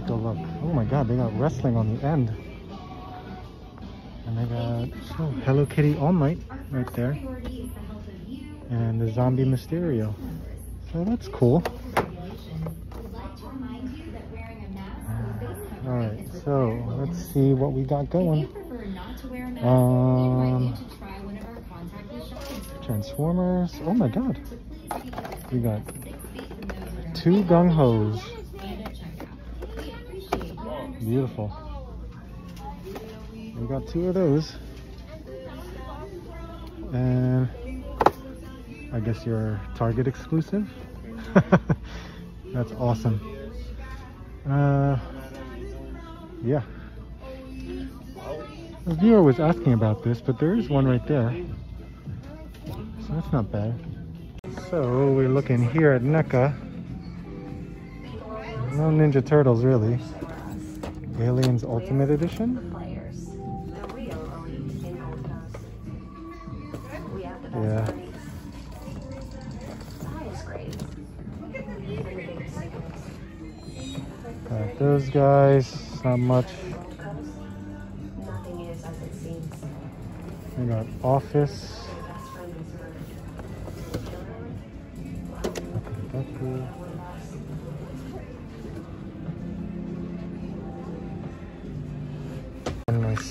take a look. Oh my God, they got wrestling on the end. And they got oh, Hello Kitty All Might right there. And the Zombie Mysterio. So that's cool. Alright, so let's see what we got going. Um, Transformers. Oh my god. We got two gung hos. Beautiful. We got two of those. And I guess your Target exclusive. That's awesome. Uh, yeah. The viewer was asking about this, but there is one right there. So that's not bad. So we're looking here at NECA. No Ninja Turtles really. Aliens Ultimate Edition? Yeah. Got those guys, not much. Nothing is as it seems. We got Office.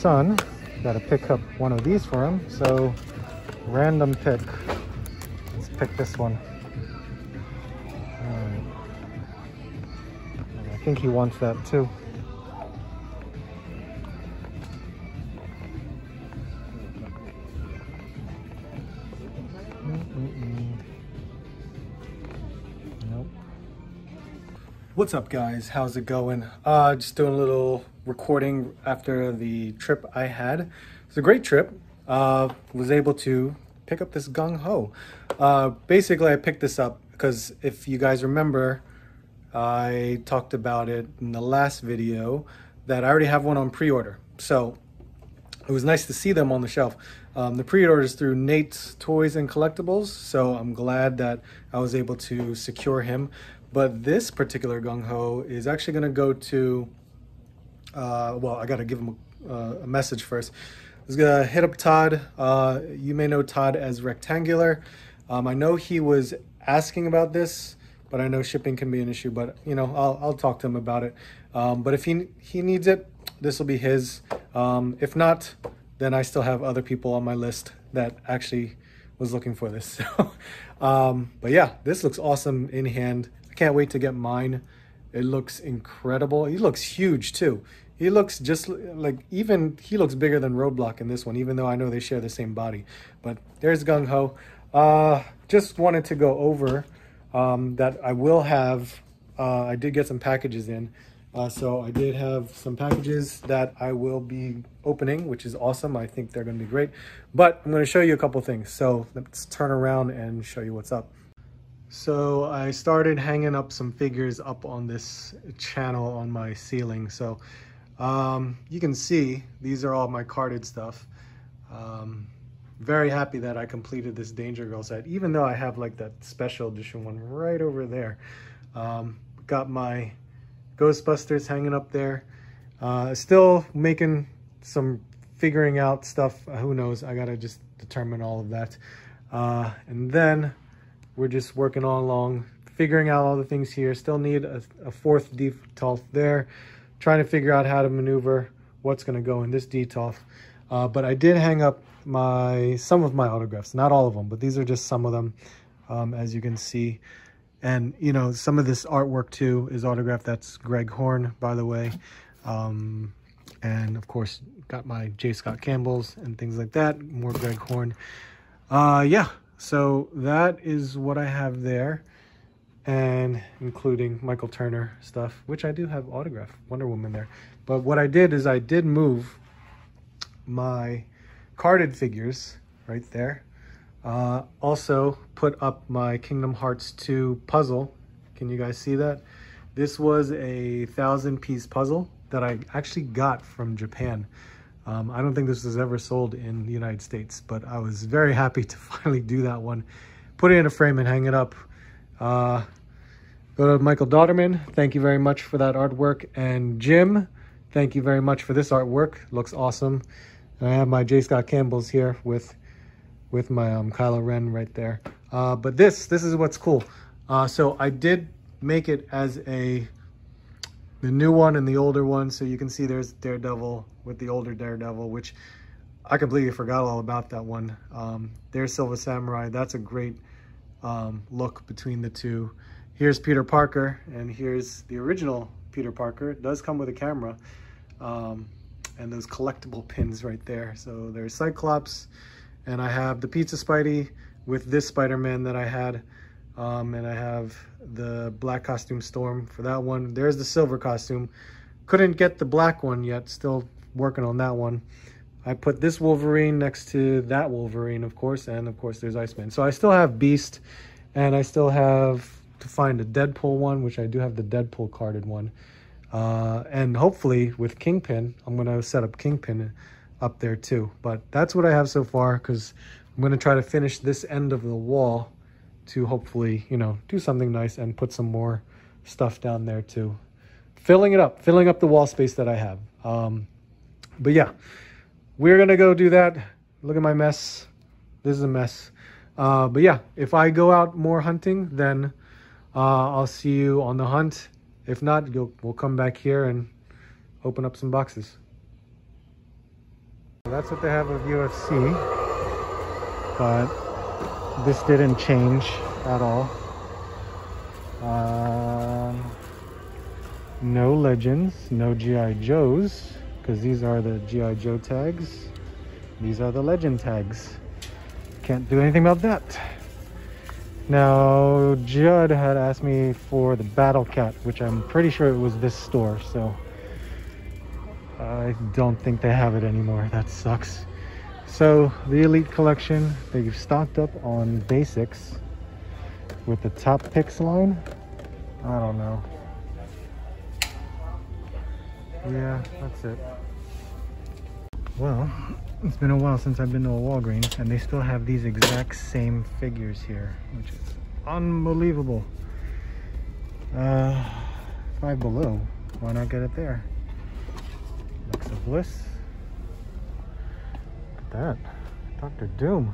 Son, got to pick up one of these for him, so random pick. Let's pick this one. I think he wants that too. What's up guys? How's it going? Uh, just doing a little recording after the trip I had. It's a great trip. Uh, was able to pick up this gung ho. Uh, basically, I picked this up because if you guys remember, I talked about it in the last video that I already have one on pre-order. So it was nice to see them on the shelf. Um, the pre-order is through Nate's Toys and Collectibles, so I'm glad that I was able to secure him. But this particular gung ho is actually going to go to, uh, well, I got to give him a, uh, a message first. I was gonna hit up Todd. Uh, you may know Todd as Rectangular. Um, I know he was asking about this, but I know shipping can be an issue. But you know, I'll I'll talk to him about it. Um, but if he he needs it, this will be his. Um, if not, then I still have other people on my list that actually was looking for this. So, um, but yeah, this looks awesome in hand. I can't wait to get mine. It looks incredible. He looks huge too. He looks just like even he looks bigger than Roadblock in this one, even though I know they share the same body. But there's Gung Ho. Uh, just wanted to go over um, that I will have. Uh, I did get some packages in, uh, so I did have some packages that I will be opening, which is awesome. I think they're going to be great. But I'm going to show you a couple things. So let's turn around and show you what's up. So I started hanging up some figures up on this channel on my ceiling. So um, you can see these are all my carded stuff. Um, very happy that I completed this Danger Girl set, even though I have like that special edition one right over there. Um, got my Ghostbusters hanging up there. Uh, still making some figuring out stuff. Who knows? I gotta just determine all of that. Uh, and then we're just working on along, figuring out all the things here. Still need a, a fourth Detolf there trying to figure out how to maneuver what's going to go in this Detolf. Uh, but I did hang up my some of my autographs, not all of them, but these are just some of them, um, as you can see. And, you know, some of this artwork, too, is autographed. That's Greg Horn, by the way. Um, and, of course, got my J. Scott Campbell's and things like that. More Greg Horn. Uh, yeah, so that is what I have there and including Michael Turner stuff, which I do have autograph Wonder Woman there. But what I did is I did move my carded figures right there. Uh, also put up my Kingdom Hearts 2 puzzle. Can you guys see that? This was a thousand piece puzzle that I actually got from Japan. Um, I don't think this was ever sold in the United States, but I was very happy to finally do that one. Put it in a frame and hang it up. Uh, Go to Michael Dauterman. Thank you very much for that artwork. And Jim, thank you very much for this artwork. Looks awesome. And I have my J. Scott Campbell's here with with my um, Kylo Ren right there. Uh, but this, this is what's cool. Uh, so I did make it as a the new one and the older one. So you can see there's Daredevil with the older Daredevil, which I completely forgot all about that one. Um, there's Silver Samurai. That's a great um, look between the two. Here's Peter Parker, and here's the original Peter Parker. It does come with a camera, um, and those collectible pins right there. So there's Cyclops, and I have the Pizza Spidey with this Spider-Man that I had. Um, and I have the black costume Storm for that one. There's the silver costume. Couldn't get the black one yet. Still working on that one. I put this Wolverine next to that Wolverine, of course, and of course there's Iceman. So I still have Beast, and I still have to find a Deadpool one, which I do have the Deadpool carded one. Uh, and hopefully with Kingpin, I'm going to set up Kingpin up there too. But that's what I have so far because I'm going to try to finish this end of the wall to hopefully, you know, do something nice and put some more stuff down there too. Filling it up, filling up the wall space that I have. Um, but yeah, we're going to go do that. Look at my mess. This is a mess. Uh, but yeah, if I go out more hunting, then uh, I'll see you on the hunt. If not, we'll come back here and open up some boxes. That's what they have of UFC. But this didn't change at all. Uh, no legends, no G.I. Joes, because these are the G.I. Joe tags. These are the legend tags. Can't do anything about that. Now, Judd had asked me for the Battle Cat, which I'm pretty sure it was this store, so I don't think they have it anymore. That sucks. So the Elite Collection, they've stocked up on basics with the top picks line. I don't know. Yeah, that's it. Well, it's been a while since I've been to a Walgreens and they still have these exact same figures here, which is unbelievable. Uh, five below, why not get it there? Looks of Bliss that? Doctor Doom.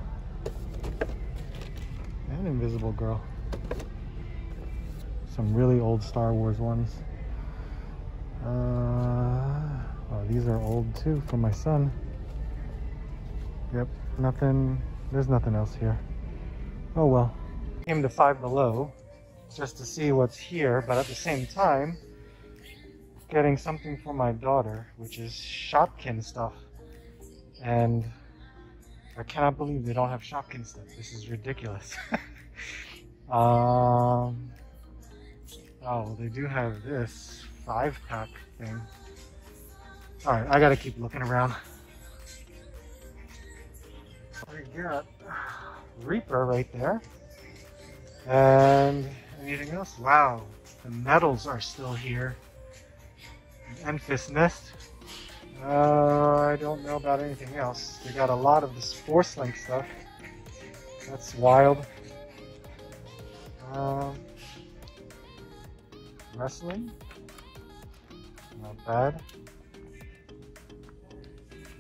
And Invisible Girl. Some really old Star Wars ones. Uh, oh, these are old too for my son. Yep, nothing, there's nothing else here. Oh well. Came to Five Below just to see what's here, but at the same time, getting something for my daughter, which is Shopkin stuff. And I cannot believe they don't have Shopkin stuff. This is ridiculous. um, oh, they do have this five pack thing. All right, I gotta keep looking around. We got Reaper right there. And anything else? Wow, the medals are still here. Enfys Nest. Uh, I don't know about anything else. We got a lot of this Force Link stuff. That's wild. Um, wrestling. Not bad.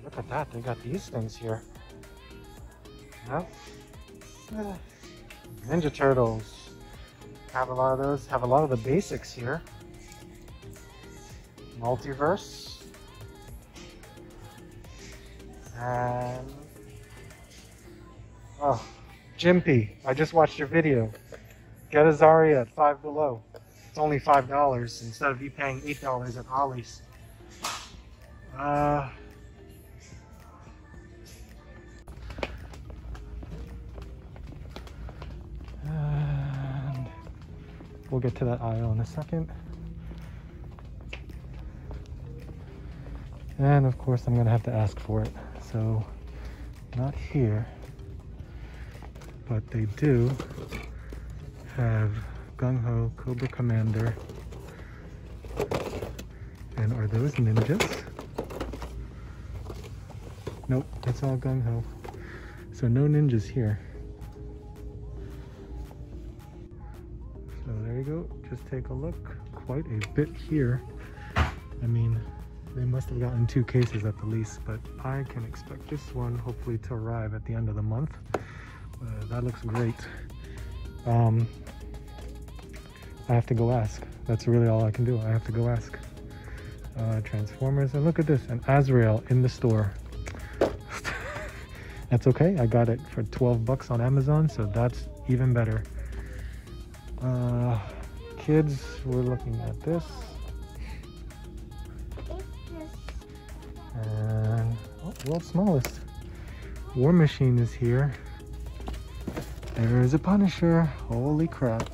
Look at that. They got these things here. Yep. Ninja Turtles. Have a lot of those. Have a lot of the basics here. Multiverse. And oh, Jimpy, I just watched your video. Get a Zarya at five below. It's only five dollars instead of you paying eight dollars at Ollie's. Uh, and we'll get to that aisle in a second. And of course I'm gonna have to ask for it. So, not here, but they do have Gung Ho Cobra Commander. And are those ninjas? Nope, it's all Gung Ho. So no ninjas here. So there you go. Just take a look. Quite a bit here. I mean, they must have gotten two cases at the least, but I can expect this one hopefully to arrive at the end of the month. Uh, that looks great. Um, I have to go ask. That's really all I can do. I have to go ask. Uh, Transformers, and look at this, an Azrael in the store. that's okay. I got it for 12 bucks on Amazon, so that's even better. Uh, kids, we're looking at this. World's smallest. War Machine is here. There's a Punisher. Holy crap.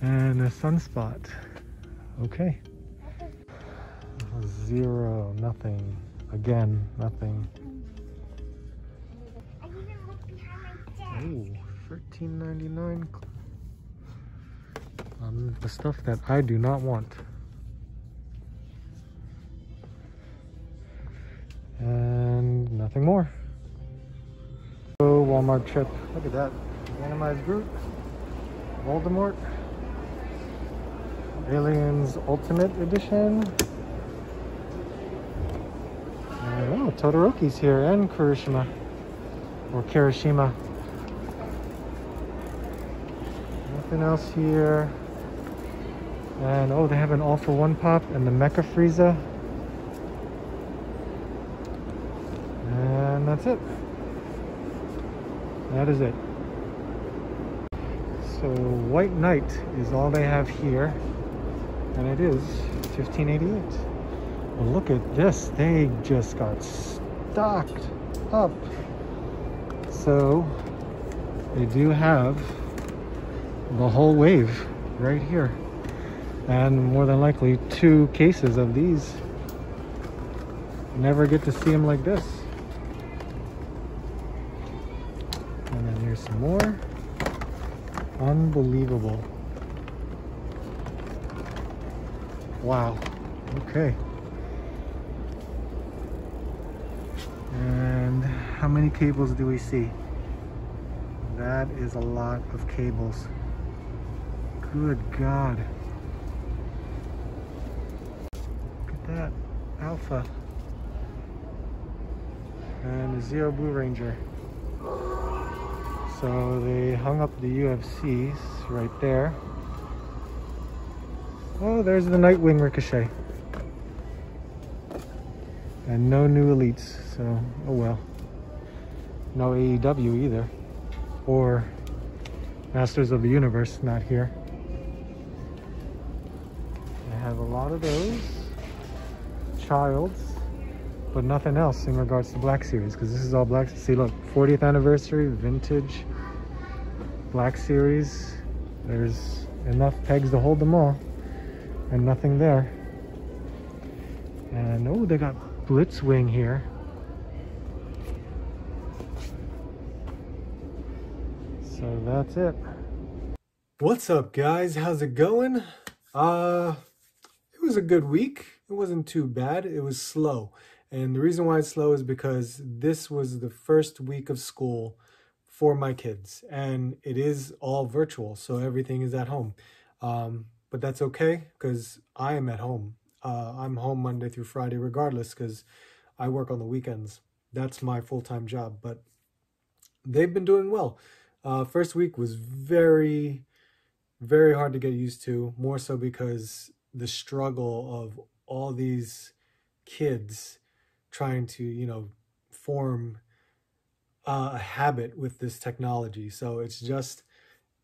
And a Sunspot. Okay. Zero, nothing. Again, nothing. Oh, ninety nine. Um, the stuff that I do not want. And nothing more. So Walmart trip. Look at that. Randomized Groot. Voldemort. Aliens Ultimate Edition. And, oh, Todoroki's here and Kirishima. Or Kirishima. Nothing else here. And oh, they have an all for one pop and the Mecha Frieza. That's it. That is it. So White Knight is all they have here. And it is 1588. Well, look at this. They just got stocked up. So they do have the whole wave right here and more than likely two cases of these never get to see them like this and then here's some more? Unbelievable. Wow. Okay. And how many cables do we see? That is a lot of cables. Good god. Look at that. Alpha. And a Zeo Blue Ranger. So they hung up the UFCs right there. Oh, there's the Nightwing Ricochet. And no new elites, so oh well. No AEW either. Or Masters of the Universe, not here. I have a lot of those. Childs, but nothing else in regards to Black Series because this is all Black. See, look, 40th anniversary, vintage, Black Series. There's enough pegs to hold them all, and nothing there. And oh, they got Blitzwing here. So that's it. What's up, guys? How's it going? Uh, it was a good week it wasn't too bad. It was slow. And the reason why it's slow is because this was the first week of school for my kids. And it is all virtual, so everything is at home. Um, but that's okay because I am at home. Uh, I'm home Monday through Friday regardless because I work on the weekends. That's my full-time job. But they've been doing well. Uh, first week was very, very hard to get used to, more so because the struggle of all these kids trying to, you know, form uh, a habit with this technology. So it's just,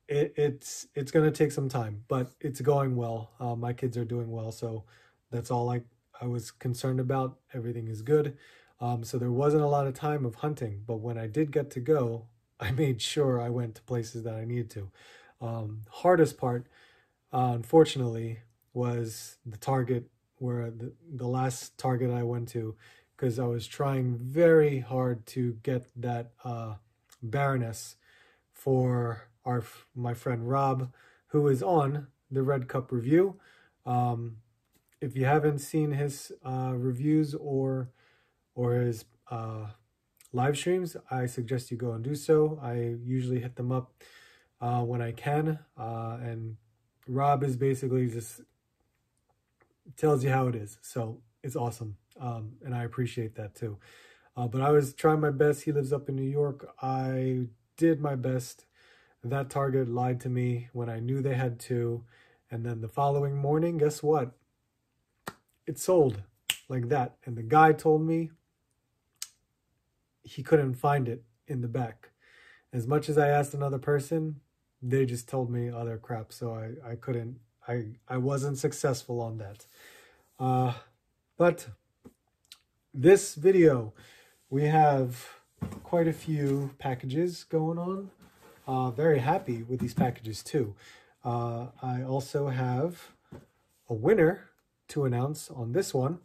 it, it's it's going to take some time, but it's going well. Uh, my kids are doing well, so that's all I I was concerned about. Everything is good. Um, so there wasn't a lot of time of hunting, but when I did get to go, I made sure I went to places that I needed to. Um, hardest part, uh, unfortunately, was the target where the, the last target I went to because I was trying very hard to get that uh, Baroness for our my friend Rob, who is on the Red Cup review. Um, if you haven't seen his uh, reviews or or his uh, live streams, I suggest you go and do so. I usually hit them up uh, when I can, uh, and Rob is basically just tells you how it is. So it's awesome. Um, and I appreciate that too. Uh, but I was trying my best. He lives up in New York. I did my best. That Target lied to me when I knew they had two. And then the following morning, guess what? It sold like that. And the guy told me he couldn't find it in the back. As much as I asked another person, they just told me other crap. So I, I couldn't, I, I wasn't successful on that. Uh, but this video, we have quite a few packages going on. Uh, very happy with these packages too. Uh, I also have a winner to announce on this one.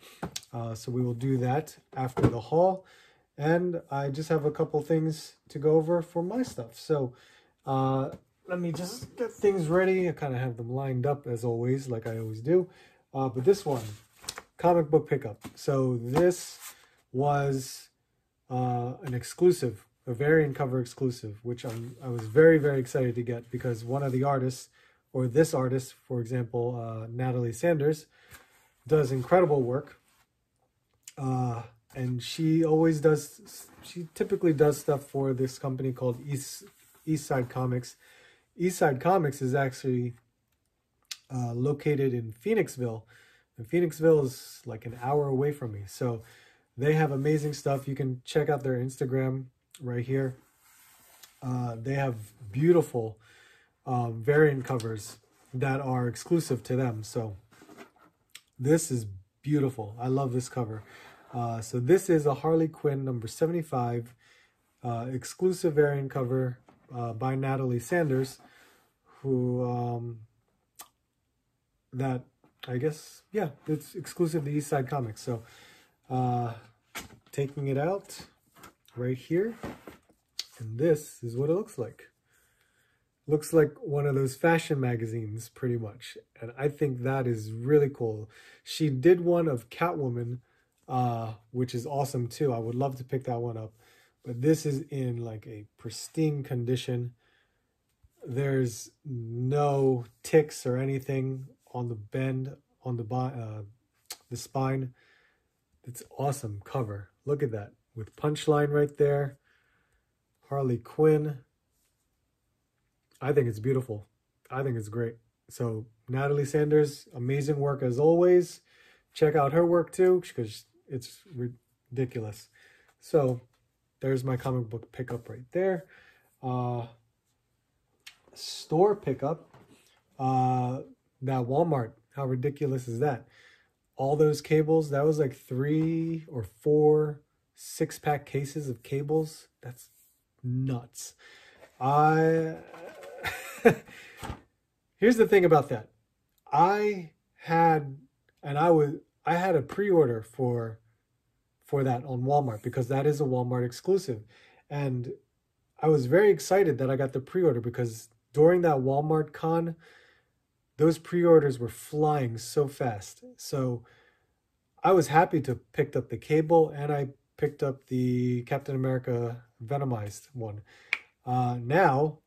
Uh, so we will do that after the haul. And I just have a couple things to go over for my stuff. So uh, let me just get things ready. I kind of have them lined up as always, like I always do. Uh, but this one, comic book pickup. So this was uh, an exclusive, a variant cover exclusive, which I'm, I was very, very excited to get because one of the artists, or this artist, for example, uh, Natali Sanders, does incredible work. Uh, and she always does, she typically does stuff for this company called East, East Side Comics. East Side Comics is actually uh, located in Phoenixville. And Phoenixville is like an hour away from me. So they have amazing stuff. You can check out their Instagram right here. Uh, they have beautiful uh, variant covers that are exclusive to them. So this is beautiful. I love this cover. Uh, so this is a Harley Quinn number 75 uh, exclusive variant cover uh, by Natali Sanders, who um, that I guess yeah, it's exclusive to East Side Comics. So uh, taking it out right here, and this is what it looks like. Looks like one of those fashion magazines, pretty much, and I think that is really cool. She did one of Catwoman uh, which is awesome too. I would love to pick that one up. But this is in like a pristine condition. There's no ticks or anything on the bend on the uh, the spine. It's awesome cover. Look at that with punchline right there. Harley Quinn. I think it's beautiful. I think it's great. So Natali Sanders, amazing work as always. Check out her work too because it's ridiculous. So there's my comic book pickup right there. Uh, store pickup. Uh, that Walmart. How ridiculous is that? All those cables. That was like three or four six pack cases of cables. That's nuts. I. Here's the thing about that. I had, and I was I had a pre-order for for that on Walmart because that is a Walmart exclusive. And I was very excited that I got the pre-order because during that Walmart con, those pre-orders were flying so fast. So I was happy to pick up the cable and I picked up the Captain America Venomized one. Uh, now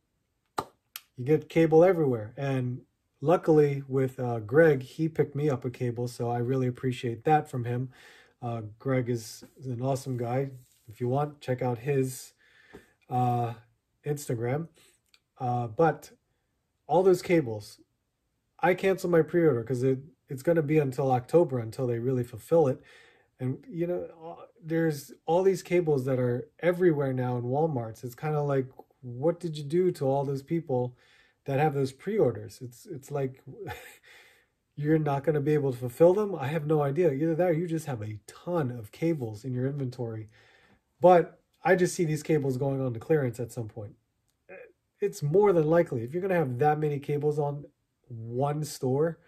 you get cable everywhere. And luckily with uh, Greg, he picked me up a cable, so I really appreciate that from him. Uh, Greg is, is, an awesome guy. If you want, check out his uh, Instagram. Uh, but all those cables, I canceled my pre-order because it, it's going to be until October until they really fulfill it. And, you know, there's all these cables that are everywhere now in Walmarts. It's kind of like, what did you do to all those people that have those pre-orders. It's it's like you're not going to be able to fulfill them. I have no idea. Either that or you just have a ton of cables in your inventory. But I just see these cables going on to clearance at some point. Eh, it's more than likely if you're going to have that many cables on one store,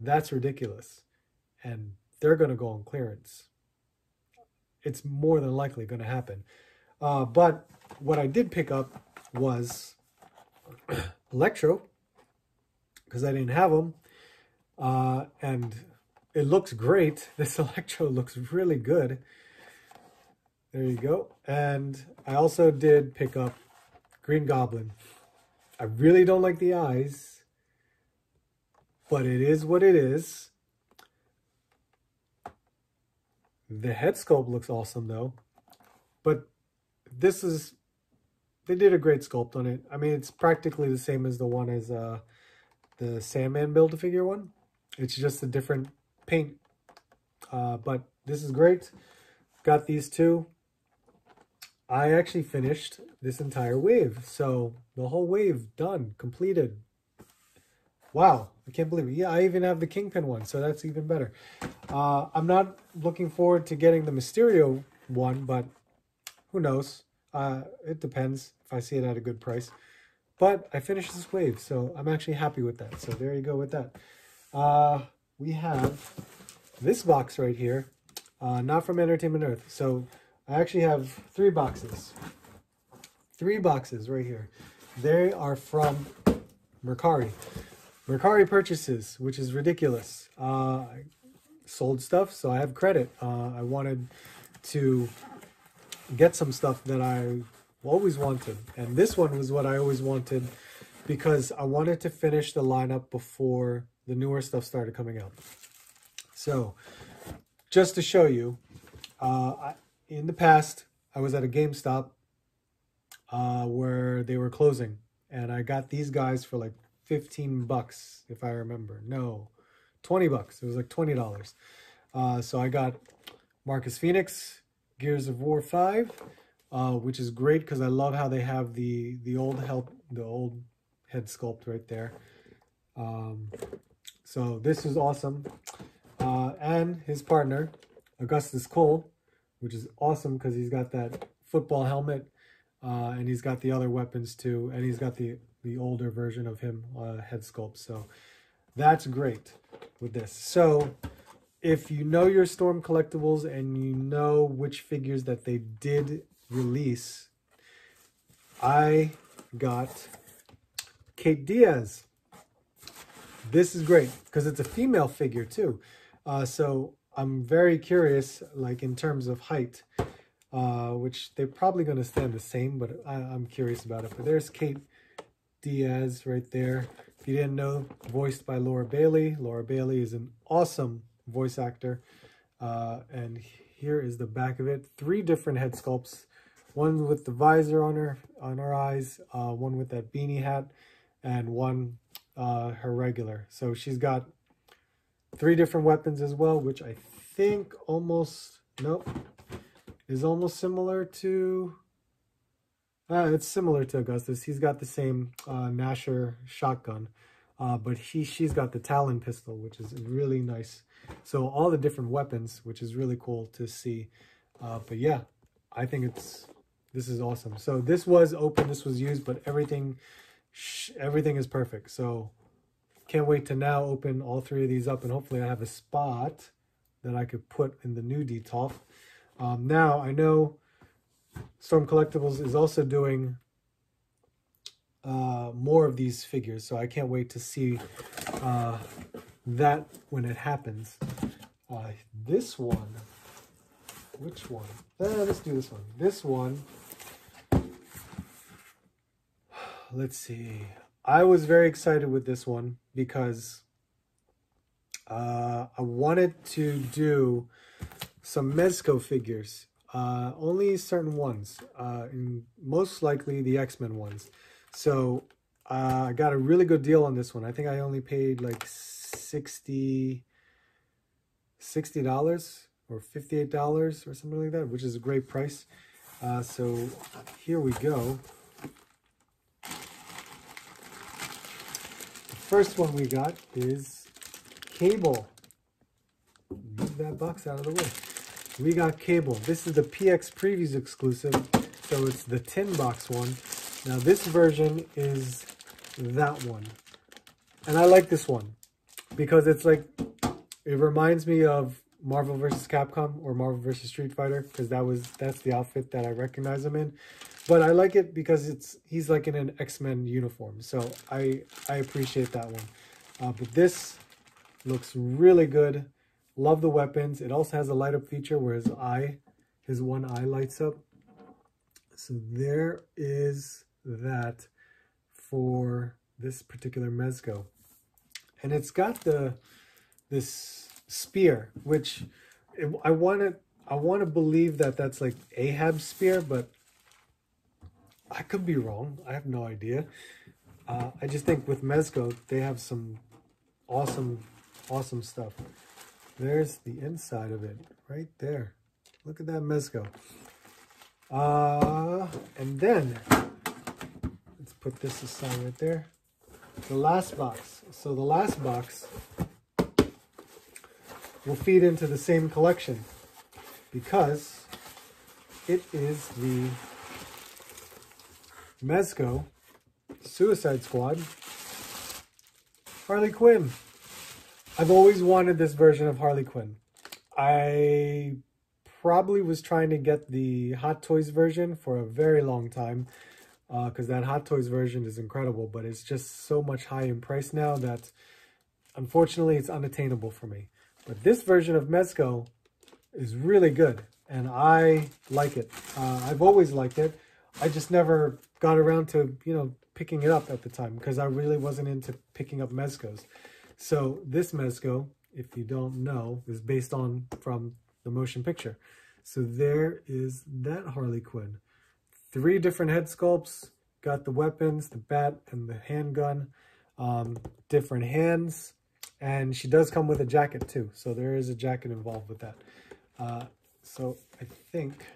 that's ridiculous. And they're going to go on clearance. It's more than likely going to happen. Uh, but what I did pick up was Electro because I didn't have them. Uh, and it looks great. This Electro looks really good. There you go. And I also did pick up Green Goblin. I really don't like the eyes, but it is what it is. The head sculpt looks awesome though, but this is, they did a great sculpt on it. I mean, it's practically the same as the one as uh, the Sandman Build-A-Figure one. It's just a different paint, uh, but this is great. Got these two. I actually finished this entire wave. So the whole wave done, completed. Wow, I can't believe it. Yeah, I even have the Kingpin one, so that's even better. Uh, I'm not looking forward to getting the Mysterio one, but who knows? Uh, it depends if I see it at a good price. But I finished this wave, so I'm actually happy with that. So there you go with that. Uh, we have this box right here, uh, not from Entertainment Earth. So I actually have three boxes. Three boxes right here. They are from Mercari. Mercari purchases, which is ridiculous. Uh, I sold stuff, so I have credit. Uh, I wanted to get some stuff that I always wanted. And this one was what I always wanted because I wanted to finish the lineup before the newer stuff started coming out. So, just to show you, uh, I, in the past, I was at a GameStop uh, where they were closing, and I got these guys for like 15 bucks, if I remember. No, 20 bucks. It was like $20. Uh, so I got Marcus Phoenix, Gears of War 5, uh, which is great because I love how they have the the old help, the old head sculpt right there. Um, so this is awesome. Uh, and his partner, Augustus Cole, which is awesome because he's got that football helmet uh, and he's got the other weapons too. And he's got the, the older version of him uh, head sculpt. So that's great with this. So if you know your Storm collectibles and you know which figures that they did release, I got Kait Diaz. This is great because it's a female figure too. Uh, so I'm very curious, like in terms of height, uh, which they're probably going to stand the same, but I, am curious about it. But there's Kait Diaz right there. If you didn't know, voiced by Laura Bailey. Laura Bailey is an awesome voice actor. Uh, and here is the back of it. Three different head sculpts. One with the visor on her on her eyes, uh, one with that beanie hat, and one uh, her regular. So she's got three different weapons as well, which I think almost, nope, is almost similar to, uh, it's similar to Augustus. He's got the same uh, Gnasher shotgun, uh, but he she's got the Talon pistol, which is really nice. So all the different weapons, which is really cool to see. Uh, but yeah, I think it's, this is awesome. So this was open, this was used, but everything, everything is perfect. So can't wait to now open all three of these up and hopefully I have a spot that I could put in the new Detolf. Um, now I know Storm Collectibles is also doing uh, more of these figures, so I can't wait to see uh, that when it happens. Uh, this one, which one? Uh, let's do this one. This one, let's see. I was very excited with this one because uh, I wanted to do some Mezco figures. Uh, only certain ones, uh, most likely the X-Men ones. So uh, I got a really good deal on this one. I think I only paid like 60 $60 or $58 or something like that, which is a great price. Uh, so here we go. The first one we got is Cable. Move that box out of the way. We got Cable. This is the PX Previews exclusive, so it's the tin box one. Now this version is that one. And I like this one because it's like, it reminds me of Marvel vs. Capcom or Marvel vs. Street Fighter because that was that's the outfit that I recognize him in. But I like it because it's he's like in an X-Men uniform. So I I appreciate that one. Uh, but this looks really good. Love the weapons. It also has a light up feature where his eye, his one eye lights up. So there is that for this particular Mezco. and it's got the this spear, which I want to I want to believe that that's like Ahab's spear, but I could be wrong. I have no idea. Uh, I just think with Mezco, they have some awesome, awesome stuff. There's the inside of it right there. Look at that Mezco. Uh, and then, let's put this aside right there. The last box. So the last box will feed into the same collection because it is the Mezco Suicide Squad Harley Quinn. I've always wanted this version of Harley Quinn. I probably was trying to get the Hot Toys version for a very long time because uh, that Hot Toys version is incredible, but it's just so much high in price now that unfortunately it's unattainable for me. But this version of Mezco is really good and I like it. Uh, I've always liked it. I just never got around to, you know, picking it up at the time because I really wasn't into picking up Mezcos. So this Mezco, if you don't know, is based on from the motion picture. So there is that Harley Quinn. Three different head sculpts, got the weapons, the bat and the handgun, um, different hands, and she does come with a jacket too. So there is a jacket involved with that. Uh, so I think,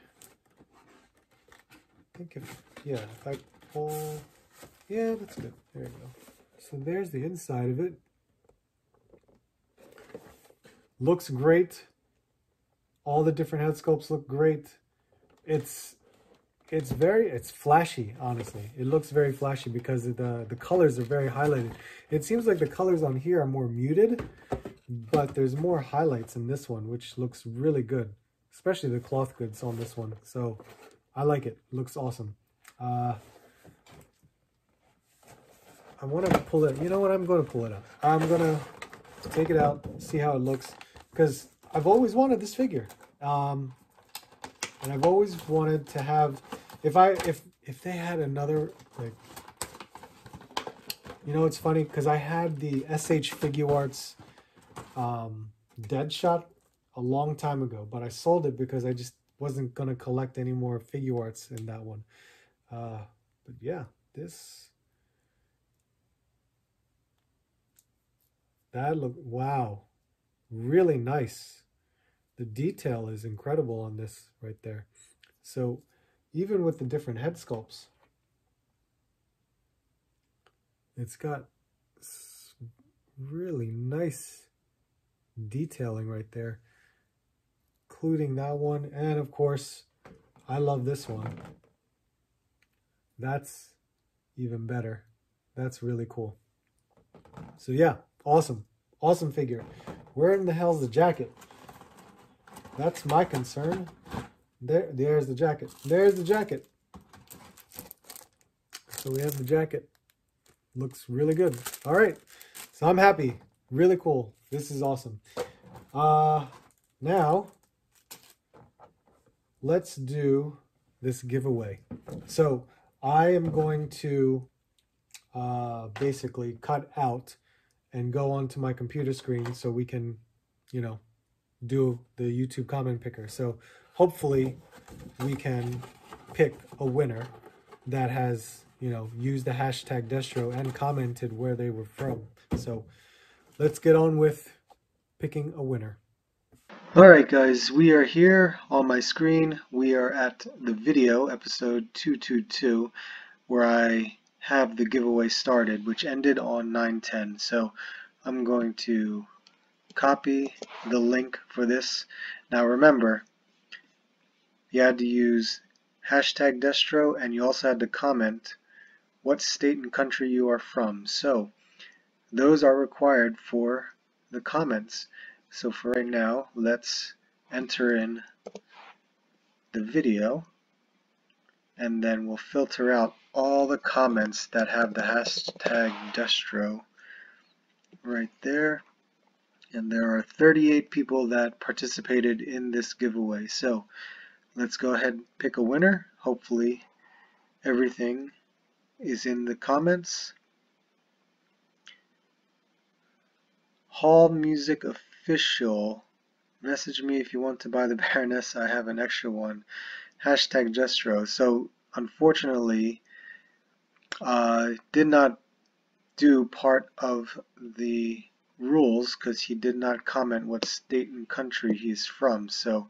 I think if, yeah, if I pull, yeah, that's good. There you go. So there's the inside of it. Looks great. All the different head sculpts look great. It's it's very it's flashy honestly. It looks very flashy because the the colors are very highlighted. It seems like the colors on here are more muted but there's more highlights in this one which looks really good especially the cloth goods on this one. So i like it, it looks awesome. Uh i want to pull it you know what? I'm going to pull it out i'm gonna take it out see how it looks because i've always wanted this figure um and i've always wanted to have if I if if they had another like you know it's funny because I had the SH Figuarts um Deadshot a long time ago, but I sold it because I just wasn't gonna collect any more Figuarts in that one. Uh but yeah, this that look wow. Really nice. The detail is incredible on this right there. So even with the different head sculpts, it's got really nice detailing right there, including that one. And of course, I love this one. That's even better. That's really cool. So yeah, awesome. Awesome figure. Where in the hell's the jacket? That's my concern. There, there's the jacket. There's the jacket. So we have the jacket. Looks really good. All right. So I'm happy. Really cool. This is awesome. Uh, now, let's do this giveaway. So I am going to uh, basically cut out and go onto my computer screen so we can, you know, do the YouTube comment picker. So hopefully we can pick a winner that has, you know, used the hashtag Destro and commented where they were from. So let's get on with picking a winner. Alright guys, we are here on my screen. We are at the video, episode 222, where I have the giveaway started, which ended on 910. So I'm going to copy the link for this. Now remember, you had to use hashtag Destro and you also had to comment what state and country you are from. So those are required for the comments. So for right now, let's enter in the video and then we'll filter out all the comments that have the hashtag Destro right there. And there are 38 people that participated in this giveaway. So let's go ahead and pick a winner. Hopefully everything is in the comments. Hall Music Official. Message me if you want to buy the Baroness. I have an extra one. Hashtag Destro. So unfortunately, uh, did not do part of the rules because he did not comment what state and country he's from. So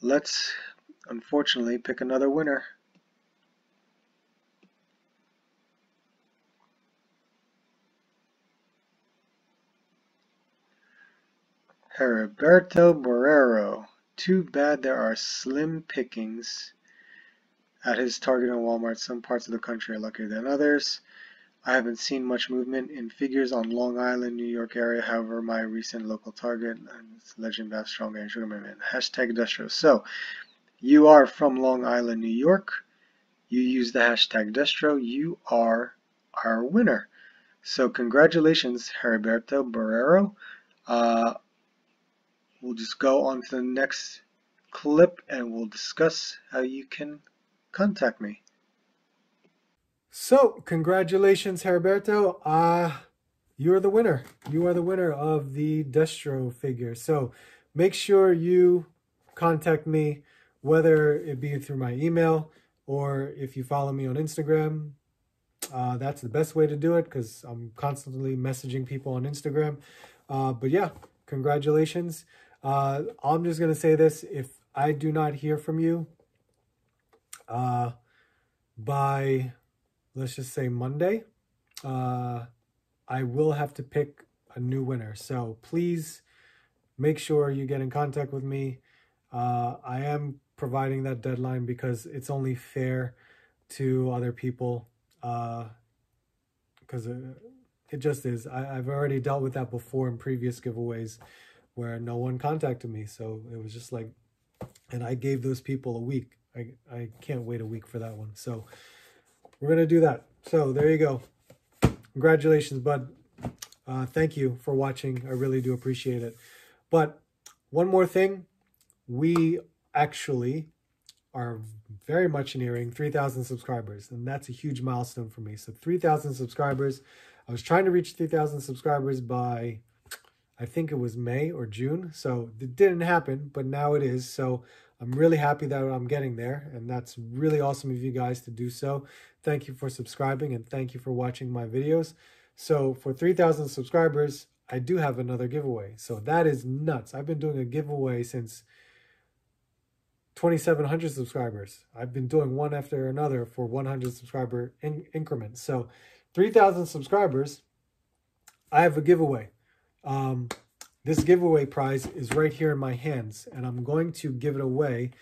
let's unfortunately pick another winner. Heriberto Borrero. Too bad there are slim pickings at his Target and Walmart. Some parts of the country are luckier than others. I haven't seen much movement in figures on Long Island, New York area. However, my recent local Target, Legend Bass Strong and Sugar Man. Hashtag Destro. So, you are from Long Island, New York. You use the hashtag Destro. You are our winner. So, congratulations, Heriberto Barrero. Uh, we'll just go on to the next clip and we'll discuss how you can contact me. So, congratulations, Heriberto. Uh, you're the winner. You are the winner of the Destro figure. So, make sure you contact me, whether it be through my email or if you follow me on Instagram. Uh, that's the best way to do it because I'm constantly messaging people on Instagram. Uh, but yeah, congratulations. Uh, I'm just going to say this. If I do not hear from you uh, by, let's just say Monday, uh, I will have to pick a new winner. So please make sure you get in contact with me. Uh, I am providing that deadline because it's only fair to other people because uh, it, it just is. I, I've already dealt with that before in previous giveaways where no one contacted me. So it was just like, and I gave those people a week. I, I can't wait a week for that one. So we're going to do that. So there you go. Congratulations, bud. Uh, thank you for watching. I really do appreciate it. But one more thing, we actually are very much nearing 3,000 subscribers, and that's a huge milestone for me. So 3,000 subscribers. I was trying to reach 3,000 subscribers by I think it was May or June. So it didn't happen, but now it is. So I'm really happy that I'm getting there. And that's really awesome of you guys to do so. Thank you for subscribing and thank you for watching my videos. So for 3,000 subscribers, I do have another giveaway. So that is nuts. I've been doing a giveaway since 2,700 subscribers. I've been doing one after another for 100 subscriber in increments. So 3,000 subscribers, I have a giveaway. Um, this giveaway prize is right here in my hands, and I'm going to give it away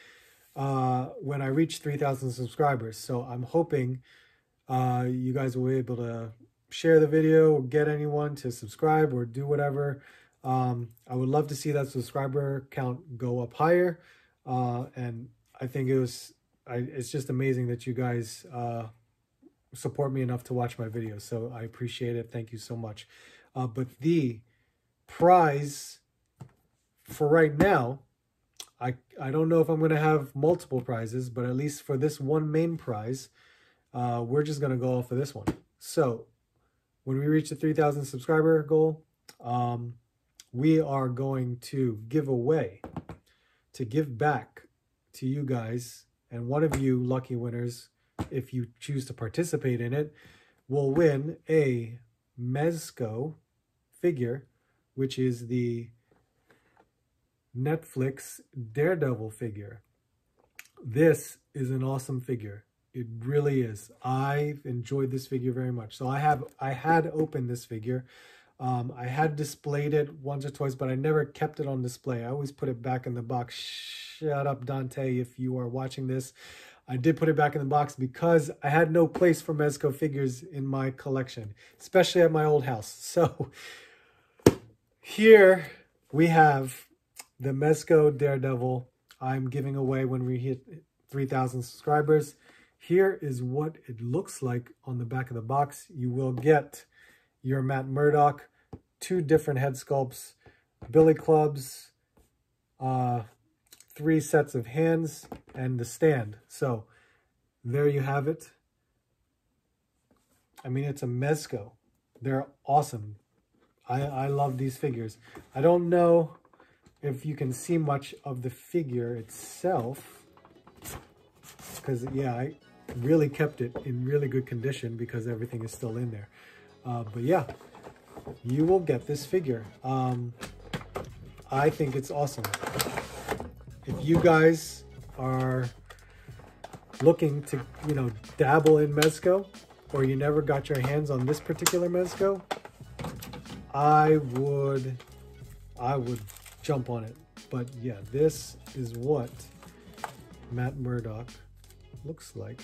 uh, when I reach 3,000 subscribers. So I'm hoping uh, you guys will be able to share the video, or get anyone to subscribe or do whatever. Um, I would love to see that subscriber count go up higher. Uh, and I think it was, I, it's just amazing that you guys uh, support me enough to watch my videos. So I appreciate it. Thank you so much. Uh, but the prize for right now, I, I don't know if I'm going to have multiple prizes, but at least for this one main prize, uh, we're just going to go off of this one. So when we reach the 3,000 subscriber goal, um, we are going to give away, to give back to you guys, and one of you lucky winners, if you choose to participate in it, will win a Mezco figure which is the Netflix Daredevil figure. This is an awesome figure. It really is. I've enjoyed this figure very much. So I have I had opened this figure. Um, I had displayed it once or twice, but I never kept it on display. I always put it back in the box. Shut up, Dante, if you are watching this. I did put it back in the box because I had no place for Mezco figures in my collection, especially at my old house. So here we have the Mezco Daredevil I'm giving away when we hit 3,000 subscribers. Here is what it looks like on the back of the box. You will get your Matt Murdock, two different head sculpts, billy clubs, uh, three sets of hands, and the stand. So there you have it. I mean, it's a Mezco. They're awesome. I, I love these figures. I don't know if you can see much of the figure itself. Because, yeah, I really kept it in really good condition because everything is still in there. Uh, but yeah, you will get this figure. Um, I think it's awesome. If you guys are looking to, you know, dabble in Mezco, or you never got your hands on this particular Mezco, I would, I would jump on it. But yeah, this is what Matt Murdock looks like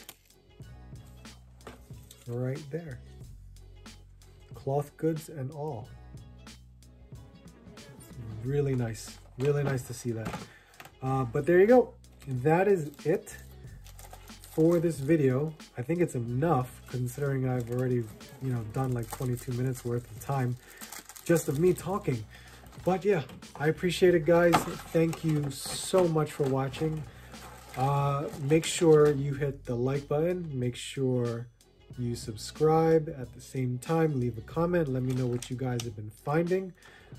right there. Cloth goods and all. It's really nice. Really nice to see that. Uh, but there you go. That is it for this video. I think it's enough considering I've already, you know, done like 22 minutes worth of time just of me talking. But yeah, I appreciate it guys. Thank you so much for watching. Uh, make sure you hit the like button. Make sure you subscribe at the same time. Leave a comment. Let me know what you guys have been finding.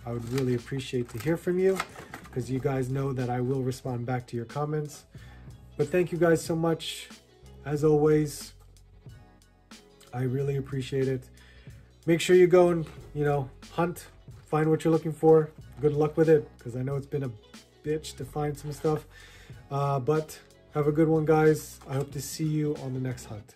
I would really appreciate to hear from you because you guys know that I will respond back to your comments. But thank you guys so much. As always, I really appreciate it. Make sure you go and, you know, hunt, find what you're looking for. Good luck with it because I know it's been a bitch to find some stuff. Uh, but have a good one, guys. I hope to see you on the next hunt.